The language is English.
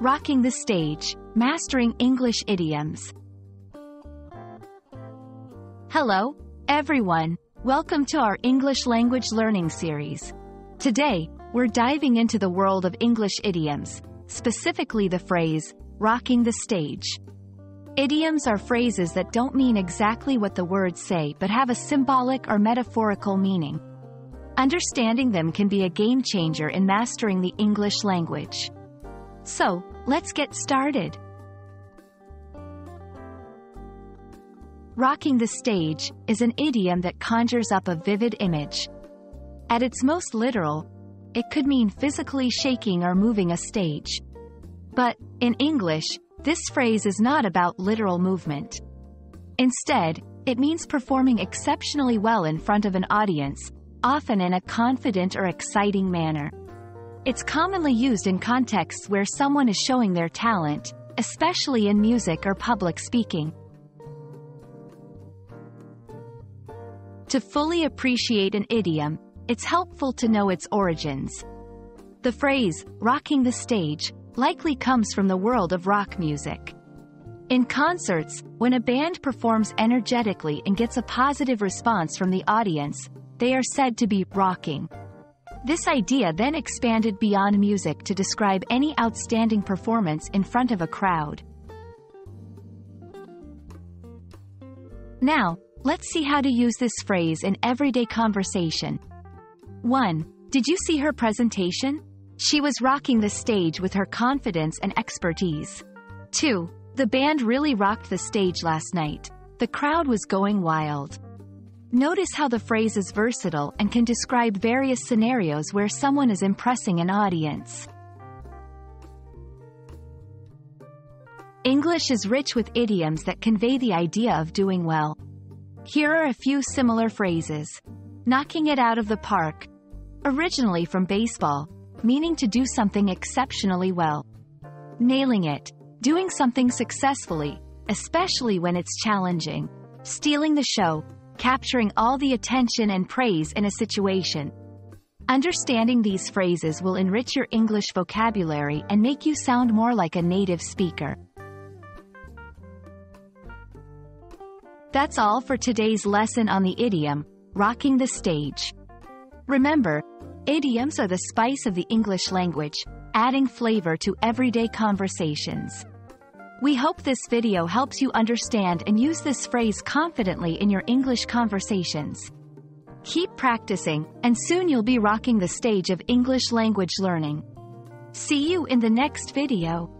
Rocking the Stage, Mastering English Idioms. Hello, everyone. Welcome to our English language learning series. Today, we're diving into the world of English idioms, specifically the phrase, rocking the stage. Idioms are phrases that don't mean exactly what the words say but have a symbolic or metaphorical meaning. Understanding them can be a game changer in mastering the English language. So, let's get started. Rocking the stage is an idiom that conjures up a vivid image. At its most literal, it could mean physically shaking or moving a stage. But, in English, this phrase is not about literal movement. Instead, it means performing exceptionally well in front of an audience, often in a confident or exciting manner. It's commonly used in contexts where someone is showing their talent, especially in music or public speaking. To fully appreciate an idiom, it's helpful to know its origins. The phrase, rocking the stage, likely comes from the world of rock music. In concerts, when a band performs energetically and gets a positive response from the audience, they are said to be rocking. This idea then expanded beyond music to describe any outstanding performance in front of a crowd. Now, let's see how to use this phrase in everyday conversation. 1. Did you see her presentation? She was rocking the stage with her confidence and expertise. 2. The band really rocked the stage last night. The crowd was going wild. Notice how the phrase is versatile and can describe various scenarios where someone is impressing an audience. English is rich with idioms that convey the idea of doing well. Here are a few similar phrases. Knocking it out of the park. Originally from baseball, meaning to do something exceptionally well. Nailing it. Doing something successfully, especially when it's challenging. Stealing the show, capturing all the attention and praise in a situation. Understanding these phrases will enrich your English vocabulary and make you sound more like a native speaker. That's all for today's lesson on the idiom, rocking the stage. Remember, idioms are the spice of the English language, adding flavor to everyday conversations. We hope this video helps you understand and use this phrase confidently in your English conversations. Keep practicing, and soon you'll be rocking the stage of English language learning. See you in the next video.